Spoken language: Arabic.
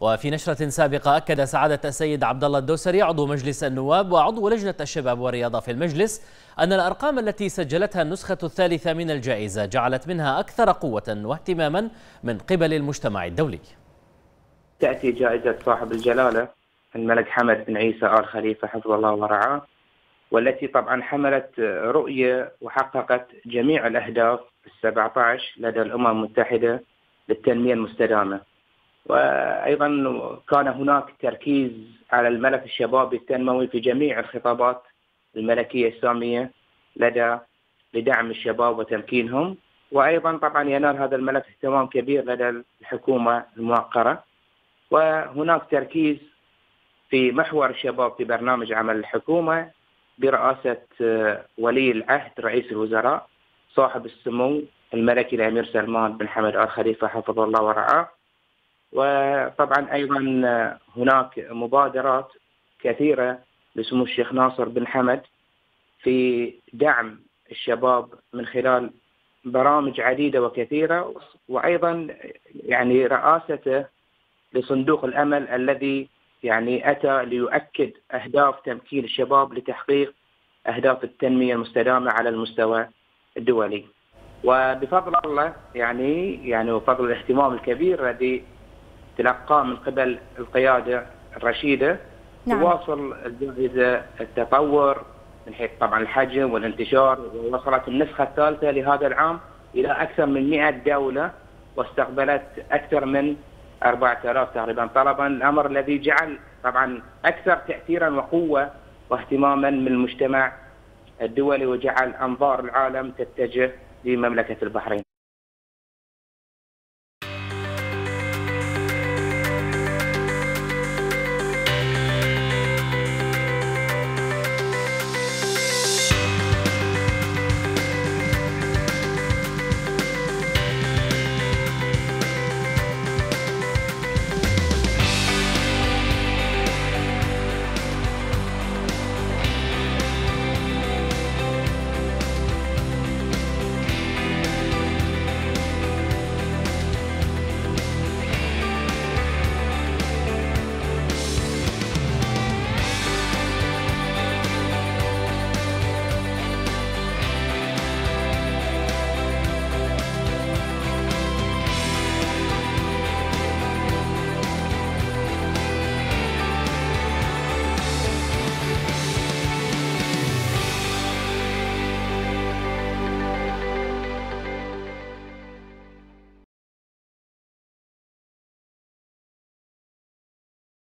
وفي نشرة سابقة أكد سعادة السيد عبد الله الدوسري عضو مجلس النواب وعضو لجنة الشباب والرياضة في المجلس أن الأرقام التي سجلتها النسخة الثالثة من الجائزة جعلت منها أكثر قوة واهتماما من قبل المجتمع الدولي. تأتي جائزة صاحب الجلالة الملك حمد بن عيسى آل خليفة حفظه الله ورعاه والتي طبعا حملت رؤية وحققت جميع الأهداف السبعة عشر لدى الأمم المتحدة للتنمية المستدامة. وأيضا كان هناك تركيز على الملف الشبابي التنموي في جميع الخطابات الملكية السامية لدى لدعم الشباب وتمكينهم. وأيضا طبعا ينال هذا الملف اهتمام كبير لدى الحكومة الموقرة وهناك تركيز في محور الشباب في برنامج عمل الحكومة برئاسة آه، ولي العهد رئيس الوزراء صاحب السمو الملكي الأمير سلمان بن حمد آل خليفة حفظه الله ورعاه. وطبعا أيضا آه، هناك مبادرات كثيرة لسمو الشيخ ناصر بن حمد في دعم الشباب من خلال برامج عديدة وكثيرة وأيضا يعني رئاسته لصندوق الأمل الذي يعني أتى ليؤكد أهداف تمكين الشباب لتحقيق أهداف التنمية المستدامة على المستوى الدولي. وبفضل الله يعني يعني وفضل الاهتمام الكبير الذي تلقاه من قبل القيادة الرشيدة نعم. تواصل الجائزة التطور من حيث طبعا الحجم والانتشار ووصلت النسخة الثالثة لهذا العام إلى أكثر من 100 دولة واستقبلت أكثر من 4000 تقريبا طلبا الأمر الذي جعل طبعا أكثر تاثيرا وقوة واهتماما من المجتمع الدولي وجعل أنظار العالم تتجه لمملكة البحرين